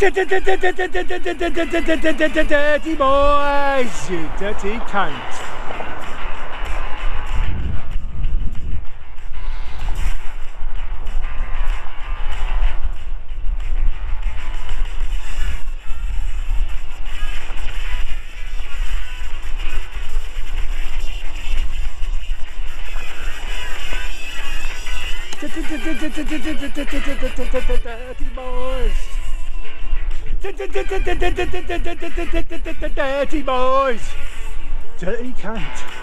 Dirty boys, you dirty cunt. Dirty boys. Dirty boys. Dirty cunt.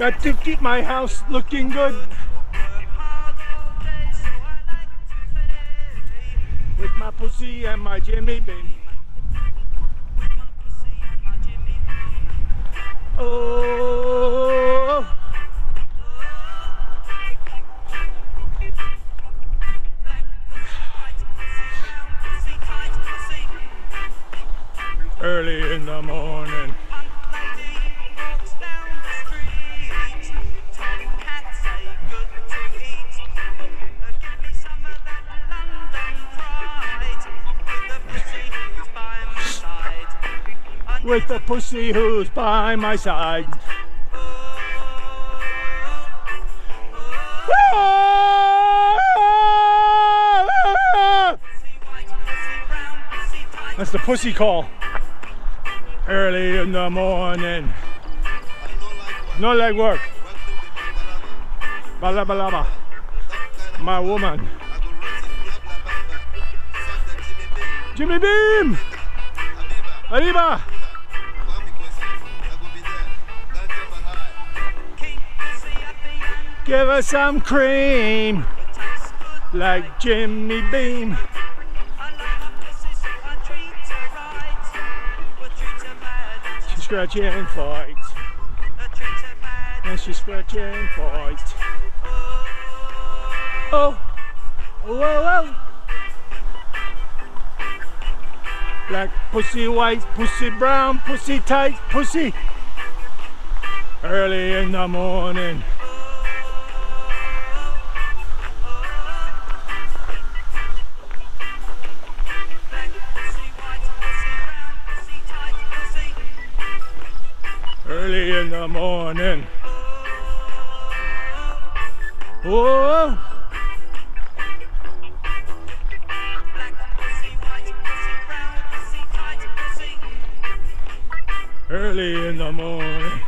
Got to keep my house looking good. With my pussy and my Jimmy Bean. Oh. Early in the morning. With the pussy who's by my side. That's the pussy call. Early in the morning. No leg work. Balabalaba. My woman. Jimmy Beam! Arriba! Give us some cream like Jimmy Beam. She's scratching and fight. And she's scratching and fight. Oh, whoa, whoa. Black pussy, white pussy, brown pussy, tight pussy. Early in the morning. The morning. Whoa. Early in the morning.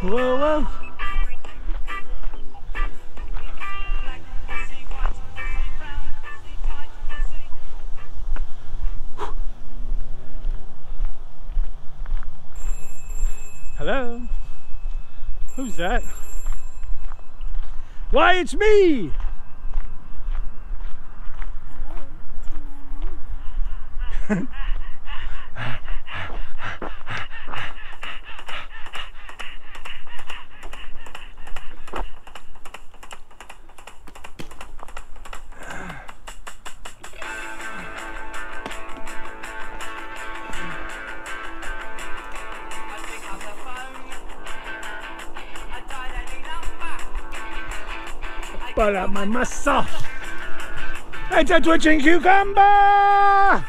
Whoa, whoa. Hello? Who's that? Why, it's me! But uh, my muscle. It's a twitching cucumber!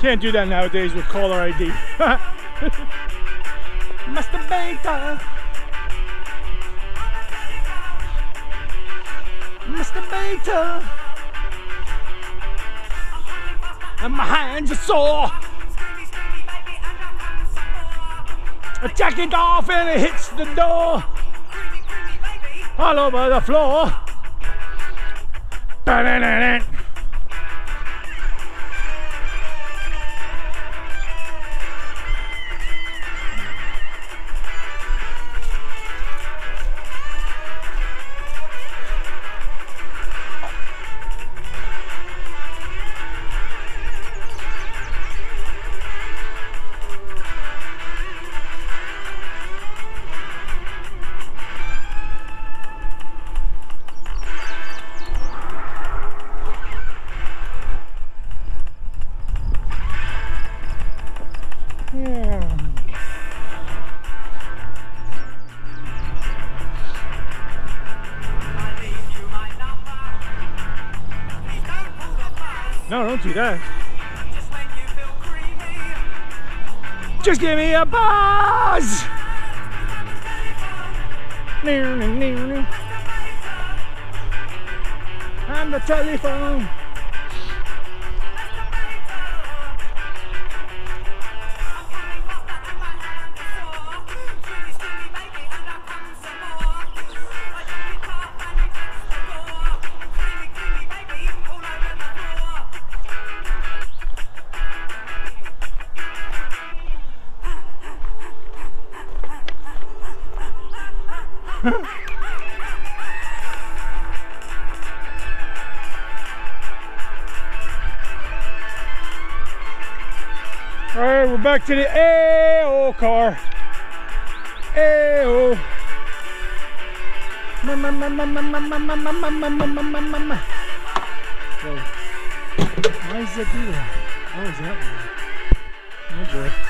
Can't do that nowadays with caller ID. Masturbator. Masturbator. And my hands are sore. A jacket off and it hits the door. All over the floor. Ba-da-da-da. Don't do that. Just give me a buzz! And the telephone. All right, we're back to the AO car. AO. Why that? Oh, is that one? Oh boy.